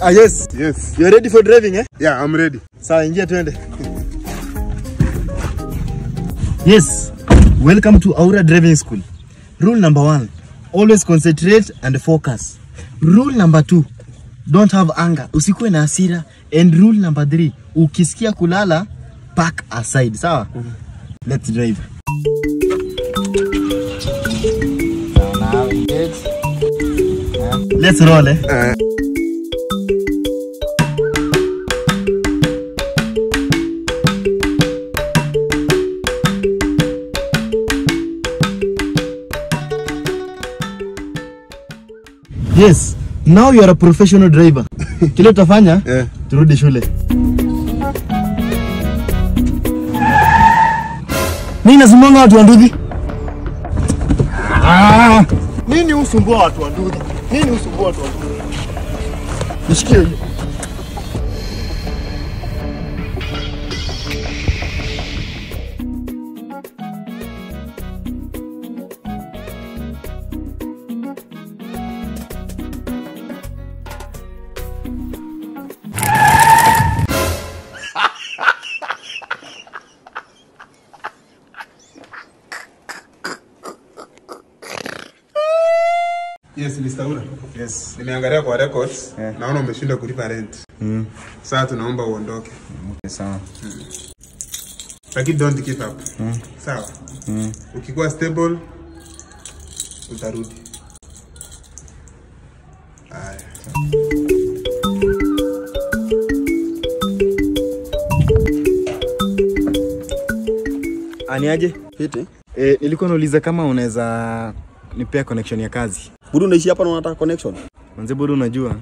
Ah, yes. Yes. You are ready for driving, eh? Yeah, I'm ready. Sawa, ingia twende. Yes. Welcome to Aura Driving School. Rule number one, always concentrate and focus. Rule number two, don't have anger. Usikuwe na hasira. And rule number three, ukisikia kulala, park aside. Sawa? Let's drive. Let's roll, eh? Uh, Yes. Now you are a professional driver. Kile utafanya, yeah. turudi shule. Nini nasumbua watu wa Ndudhi? Ah! Nini usumbua watu wa Ndudhi? Nini usumbua watu wa Ndudhi? Nishikie hiyo. Yes, Mr. Ura. Yes. Nimeangalia kwa records, Yeah. naona umeshindwa kulipa rent. Mm. Sasa tunaomba uondoke. Okay, sawa. Mm. Lakini don't give up. Mm. Sawa? Mm. Ukikuwa stable utarudi. Haya. Aniaje? Fiti. Eh, nilikuwa nauliza kama unaweza nipea connection ya kazi. Budu unaishi hapa na unataka connection? Manze Budu unajua.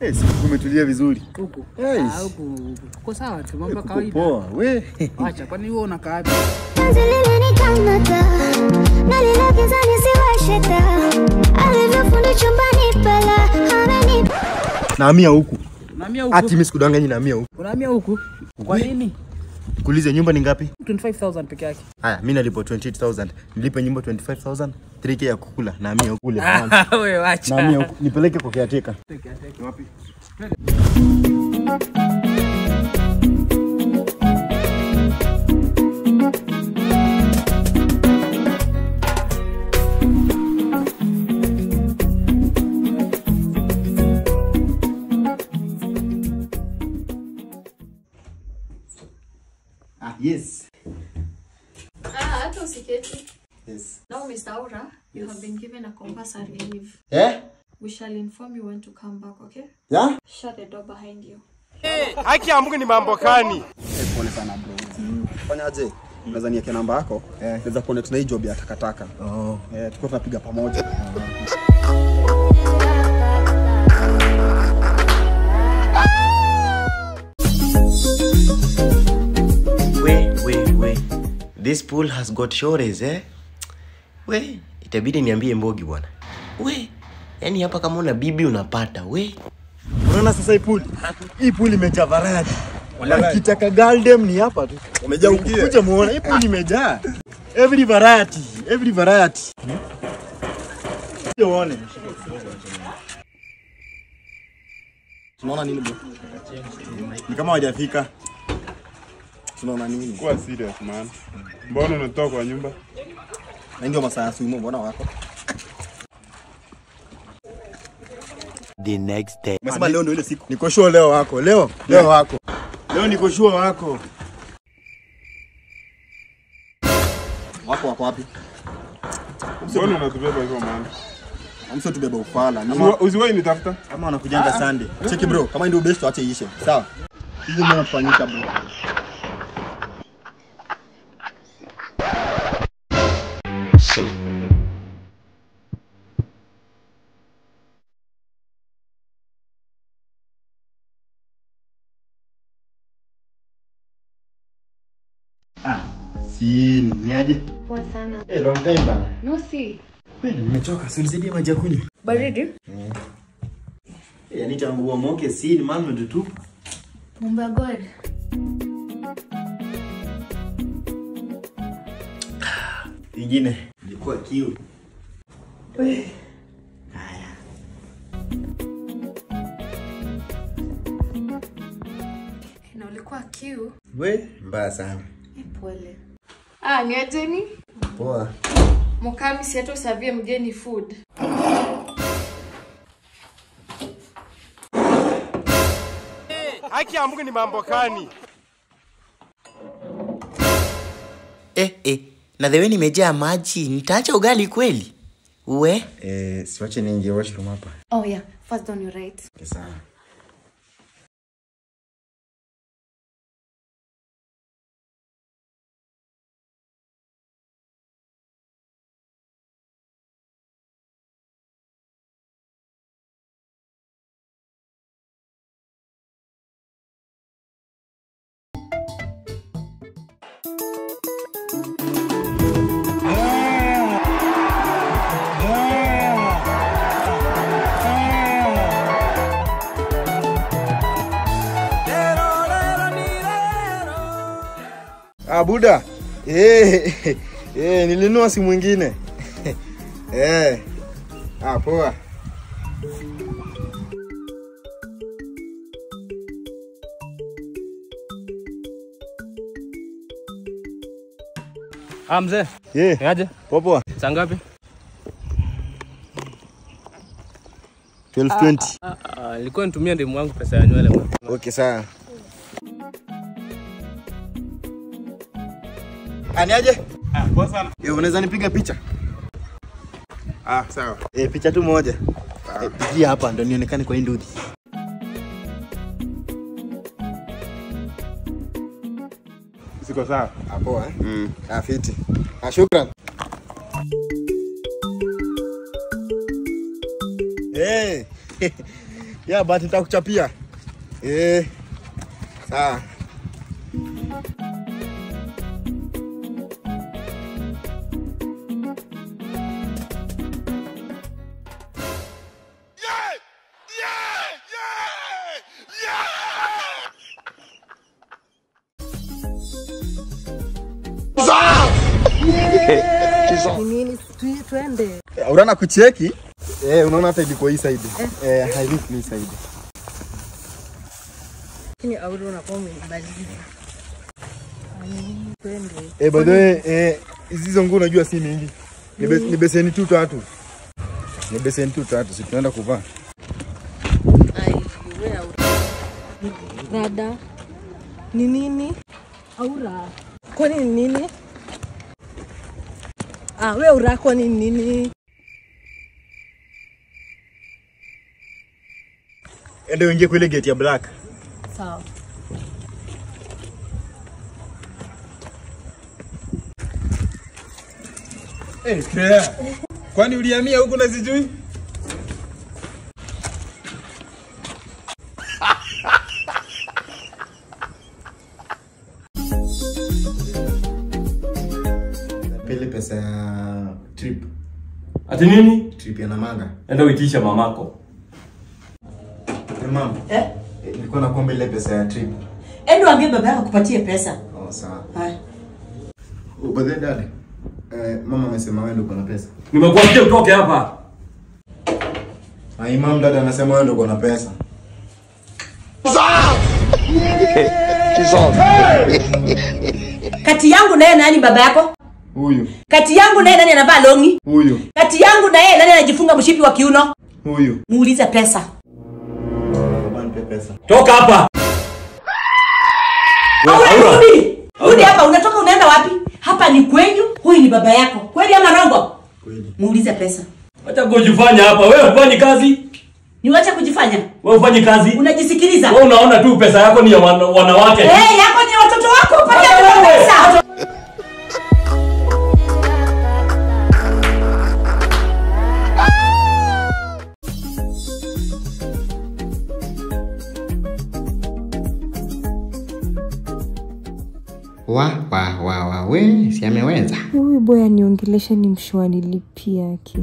Eh, siku umetulia vizuri. Huko. Yes. Ah, huko. Uko sawa tu, mambo ya kawaida. Poa, we. Acha, kwani wewe unakaa wapi? Penzi limenikamata na lile gizani siwashe taa, alivyofundi chumbani pala ameni Nahamia huku. Naamia huku? Ati mimi sikudanganyi nahamia huku. Unahamia huku? Kwa nini? Kuulize nyumba ni ngapi? 25000 peke yake. Haya, mimi nalipo 28000. Nilipe nyumba 25000, 3k ya kukula. na mimi ukule. Wewe acha. Na mimi Nipeleke kwa kiateka Wapi? Yes. Ah, hata usiketi. Yes. Now, Mr. Aura, you have been given a compulsory leave. Eh? We shall inform you when to come back, okay? Yeah? Shut the door behind you. Pole sana bro. Fanyaje? Unaweza niweke namba yako? Eh. Naweza connect na hii job ya takataka. Oh. Eh, tuko tunapiga pamoja. This pool has got shores eh we itabidi niambie mbogi bwana we yani hapa kama una bibi unapata we Unaona sasa hii pool? Hii pool imejaa variety. Ukitaka galdem ni hapa tu. Umejaa uingie. Kuja muone hii pool imejaa. Every variety, every variety. Kuja uone. Tunaona nini bro? Ni kama hawajafika. Tunaona nini? Kuwa serious man. Mbona unatoka kwa nyumba? Na ndio masaa ya sumo mbona wako? the next day Umesema leo ndio ile siku. Niko sure leo wako. Leo, leo wako. Leo niko sure wako. Wako wako wapi? Mbona unatubeba hivyo man? Amso tubeba ufala. Usiwahi nitafuta? Kama wanakujanga Sunday. Cheki bro, kama ndio best acha iishe. Sawa? Hizo mbona tufanyika bro? Si ni aje? Poa sana. Eh, long time bana. No, see. Kweli nimechoka. Si unisaidie maji ya kunywa. Baridi? Eh, Yaani tangu uamoke si ni mama tu. Mumba God. Ingine ilikuwa kiu. Umekuwa kiu. We, mbaya sana. Pole. Ah, ni ajeni? Poa. Mukami si hata usavie mgeni food. Haki ya Mungu ni mambo kani? Eh, eh. Na the way nimejaa maji, nitaacha ugali kweli? Uwe? Eh, siwache niingie washroom hapa. Oh yeah, first on your right. Okay, sawa. Buda. Eh, eh, nilinua simu mwingine. eh. Ah, poa. Ah, mzee. Yeah. Aje? Poa poa. Saa ngapi? 1220. Ah, ah, nilikuwa nitumia ndimu wangu pesa ya nywele. Okay, sawa. Aniaje? Ah, poa sana. Yo, unaweza nipiga picha? Ah, sawa. Eh, picha tu moja. Ah. Eh, pigia hapa ndio nionekane kwa hii ndudhi. Siko sawa. Ah, poa eh? Mm. Ah, fiti. Ah, shukran. Eh. ya but nitakuchapia. Eh. Sawa. Unaona kucheki? Eh, unaona hata ilikuwa hii side. Eh, hailifu hii side. Eh, by the way, eh, hizi hizo nguo unajua si mingi. Ni, be, ni beseni tu tatu. Ni beseni tu tatu, si tunaenda kuvaa. Rada ni nini? Aura kwani ni nini? Ah, we aura kwani ni nini? Ende uingie kwa ile gate ya black. Sawa. Eh, Claire. Kwani ulihamia huku na sijui? Pele pesa ya trip. Ati nini? Trip ya Namanga. Enda uitisha mamako. Mama. Eh? Eh, nilikuwa nakuomba ile pesa ya trip. Endo ambie baba yako akupatie pesa. Oh, sawa. Haya. Oh, by the dad. Eh, mama amesema wewe ndio uko na pesa. Nimekuambia utoke hapa. Ai, mama dad anasema wewe ndio uko na pesa. Kati yangu na yeye nani baba yako? Huyu. Kati yangu na yeye nani anavaa longi? Huyu. Kati yangu na yeye nani anajifunga mshipi wa kiuno? Huyu. Muulize pesa. Pesa. Toka hapa. Rudi. Rudi hapa, unatoka unaenda wapi? Hapa ni kwenyu, huyu ni baba yako. Kweli ama rongo? Kweli. Muulize pesa. Acha kujifanya hapa. Wewe ufanyi kazi? Niwache kujifanya. Wewe ufanyi kazi? Unajisikiliza? Wewe unaona tu pesa yako ni ya wanawake. Eh, yako ni watoto wako, pata pesa. Wa wa wa wa we, si ameweza. Huyu boya niongelesha ni mshua lipi yake.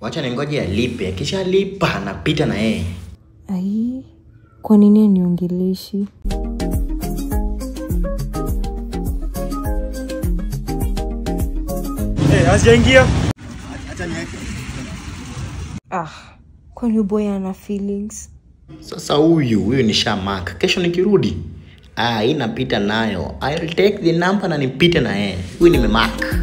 Wacha ningoje alipe, kisha lipa napita na yeye. Ai, kwa nini aniongeleshi? hey, asijaingia. Ni kwani boy ana feelings Sasa huyu huyu ni shamak. Kesho nikirudi ah, hii napita nayo. I'll take the number na nipite na yeye. Huyu nimemark.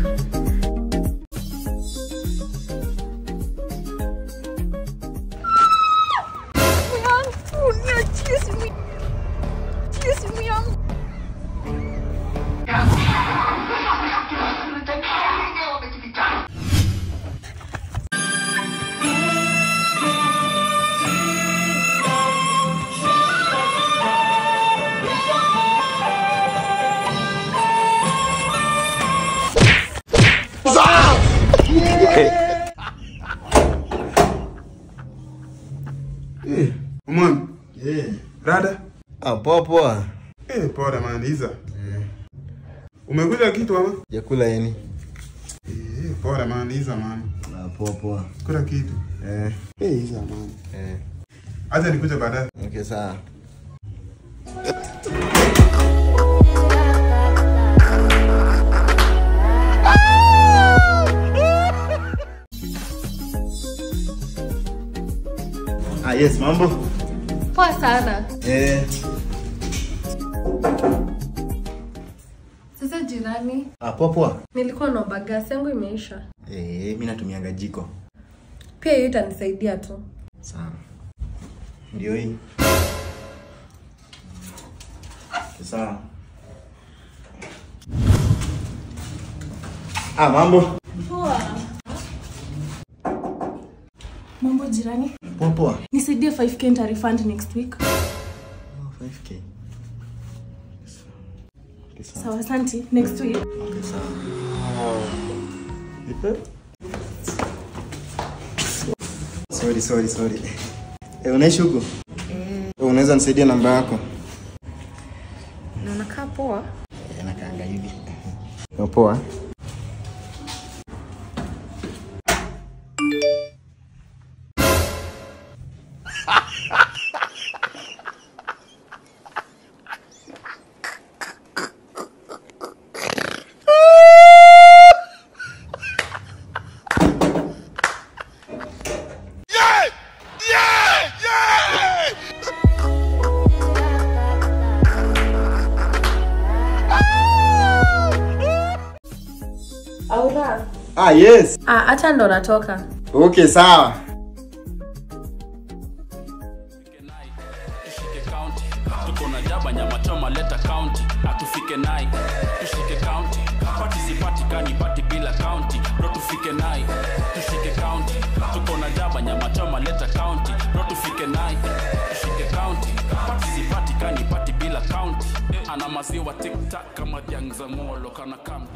Umwami. Rada. Ah, poa poa. Eh, poa man, Eh. Umekula kitu ama? Jakula yani. Eh, poa man, Iza man. Ah, poa poa. Kula kitu. Eh. Eh, Iza man. Eh. Acha nikuje baadaye. Okay, sawa. Ah, yes, mambo. Poa sana. Eh. Sasa jirani, Ah, poa poa. nilikuwa naomba gasi yangu imeisha. Eh, mimi natumianga jiko. Pia hiyo itanisaidia tu. Sawa. Ndio hii. Okay, Sawa. Ah, mambo. poa mambo jirani Poa poa. nisaidie 5k nita refund next week Oh, 5k. Sawa. asante. next week Okay, sawa. Ipe? Sorry, sorry, sorry. Eh, unaishi huko? Eh. Unaweza nisaidia namba yako? Na unakaa poa. Eh, nakaanga hivi. Oh, poa. Hata ndo natoka. Okay, sawa. tuko na jaba nyama choma leta county. Atufike nai tushike county. Pati sipatikani pati bila county. Ndo tufike nai tushike county. Tuko na jaba nyama choma leta county. Ndo tufike nai tushike county. Pati sipatikani pati bila county. Ana maziwa tiktak kama jang molo kana kama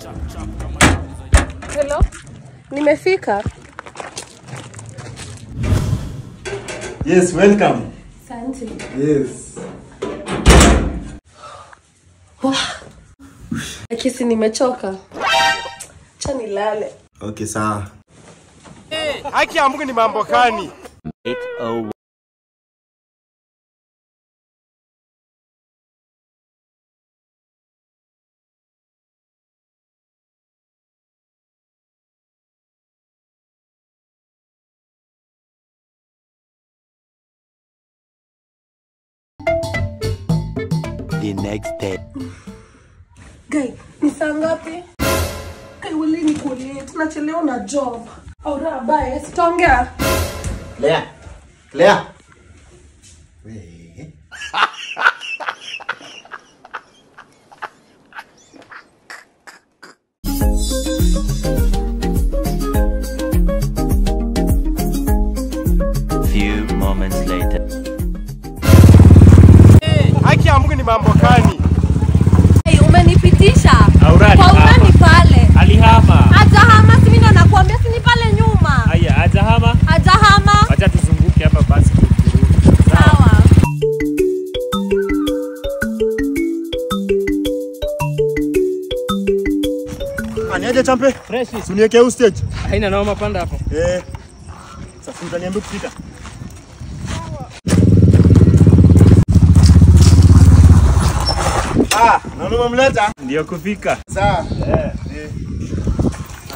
Hello. Nimefika. Yes, welcome. Asante. Yes. Akisi nimechoka. Acha nilale. Okay, sawa. Haki ya Mungu ni mambo gani? The next day. Guy, ni saa ngapi? Guy, wale ni kulie, tunachelewa na job. Aura, bye. Sitaongea. Clear. Clear. Few moments later. Mambo gani? Hey, umenipitisha. Kwa urani pale. alihama Ajahama, si mimi ndo nakuambia, si ni pale nyuma. aya ajahama Ajahama. wacha tuzunguke hapa basi Sawa. Aniaje champe? Fresh. Suniweke huu stage. Haina noma, panda hapo. Eh. Sasa mtaniambia kufika. Umemleta? Ndio kufika. Sawa. Eh. Eh.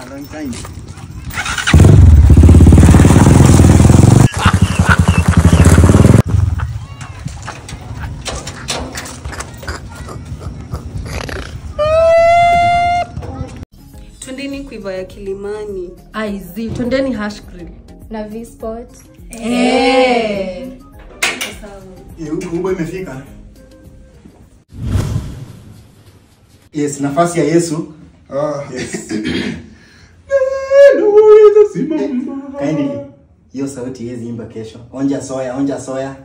A long time. Twendeni kuiva ya Kilimani. IZ, twendeni hash cream. Na V-Spot. Eh. Hey. Hey. Hey, imefika. Yes, nafasi ya Yesu. Yes. Kindly. Hiyo sauti yezi imba kesho. Onja soya, onja soya.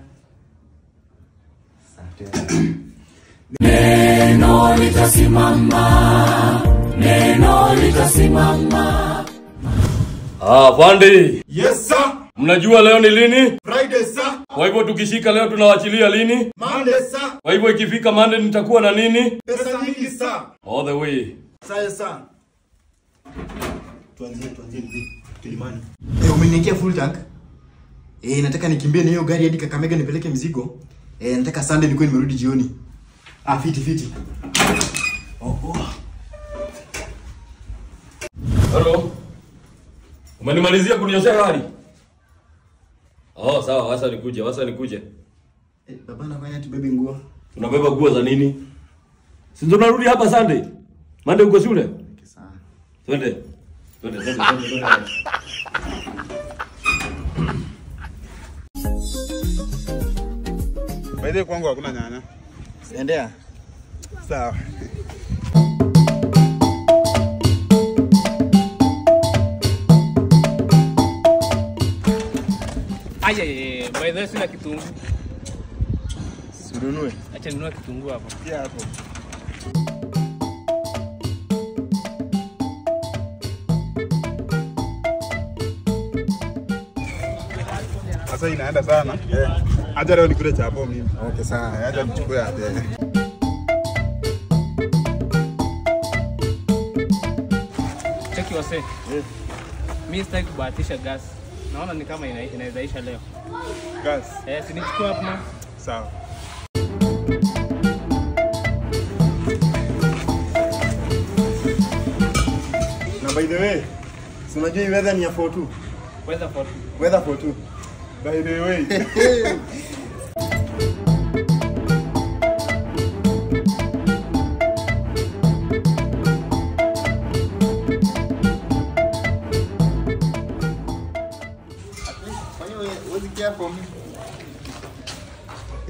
Neno litasimama, neno litasimama. Ah, Fandi. Yes sir. Mnajua leo ni lini? Friday sir. Kwa hivyo tukishika leo tunawachilia lini? Monday sir. Kwa hivyo ikifika Monday nitakuwa na nini? Pesa nyingi sana. All the way. Sawa sana. Tuanzie tuanzie ndio. Kilimani. Eh, umeniwekea full tank? Eh, nataka nikimbie na hiyo gari hadi Kakamega nipeleke mzigo. Eh, nataka Sunday nikuwe nimerudi jioni. Ah, fiti fiti. Oh, oh. Hello. Umenimalizia kunioshea gari? Oh, sawa, wasa nikuje, wasa nikuje. Eh, baba anafanya tu baby nguo. Unabeba nguo za nini? Si tunarudi hapa Sunday? Mande uko shule? Twende. Twende, twende, twende, twende. By kwangu hakuna nyanya. Endea. Sawa. Aye, by the way sina kitunguu. Sununue. Acha ninunue kitunguu hapo. Pia hapo. Sasa inaenda sana. Eh. Acha leo nikule chapo mimi. Okay, sawa. Eh, Acha nichukue hapo. Cheki wase. Mimi sitaki kubahatisha gas. Naona ni kama ina- inaweza isha leo. Gas. Eh, si nichukue hapo ma. Sawa. Na by the way, si unajua hii weather ni ya 42. Weather 42. Weather 42. By the way.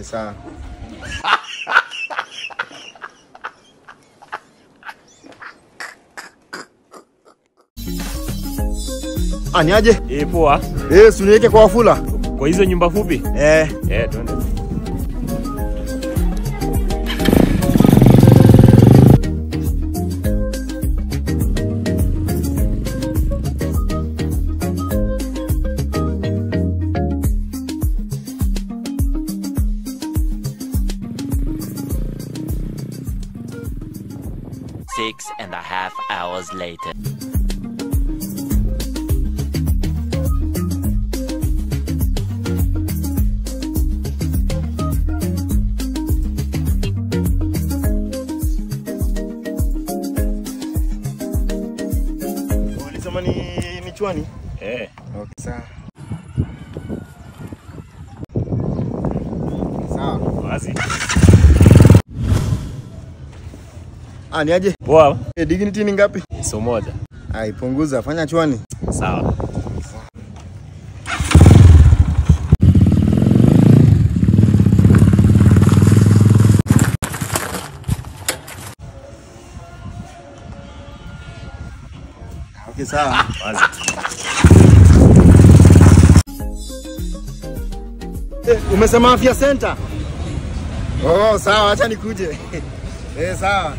Sawa. Ah, ni aje? Eh, poa. Eh, suniweke kwa wafula. Kwa hizo nyumba fupi? Eh. Eh, twende. Six and a half hours later. Ulisema ni? Eh. Okay, sawa. Sawa. Wazi. Ah, ni aje? Poa. Hey, dignity ni ngapi? So moja. Ai, punguza, fanya chwani. Sawa. Okay, sawa. Wazi. Eh, umesema afya center? Oh, sawa, acha nikuje. eh, sawa.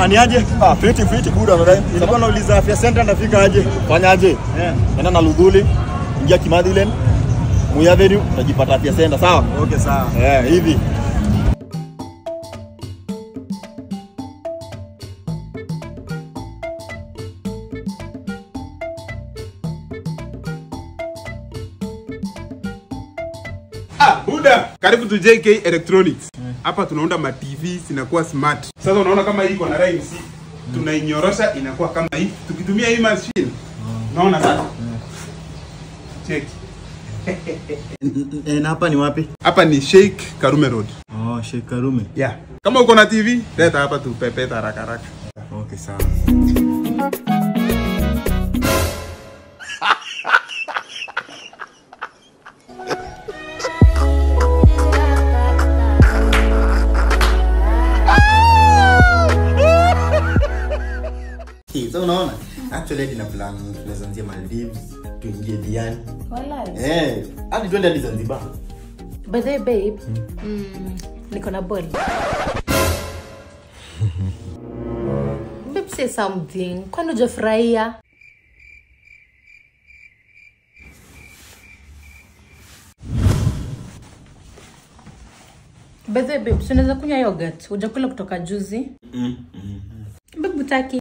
Ani aje? Ah, fiti fiti buda nadai. Nilikuwa nauliza afya center nafika aje? Fanya aje? Eh. Enda na Luguli, ingia Kimathi Moi Avenue, utajipata afya senda, sawa? Okay, sawa. Eh, hivi. Ah, Buda, karibu tu JK Electronics. hapa tunaunda ma TV zinakuwa smart. Sasa unaona kama hii iko na rhymes, tunainyorosha inakuwa kama hii. Tukitumia hii machine, unaona sasa? Check. E, na hapa ni wapi? Hapa ni Sheikh Karume Road. Oh, Sheikh Karume. Yeah. Kama uko na TV, leta hapa tu pepe haraka haraka. Okay, sawa. So unaona? Actually nina na plan tunaanzia anzia Maldives, tuingie Diani. Eh, hadi twende hadi Zanzibar. By the babe, mm, niko na ball. babe, say something. Kwani ujafurahia By the babe, kunywa yogurt? ujakula kutoka juzi? Mm. mm. Babe, utaki? Mhm.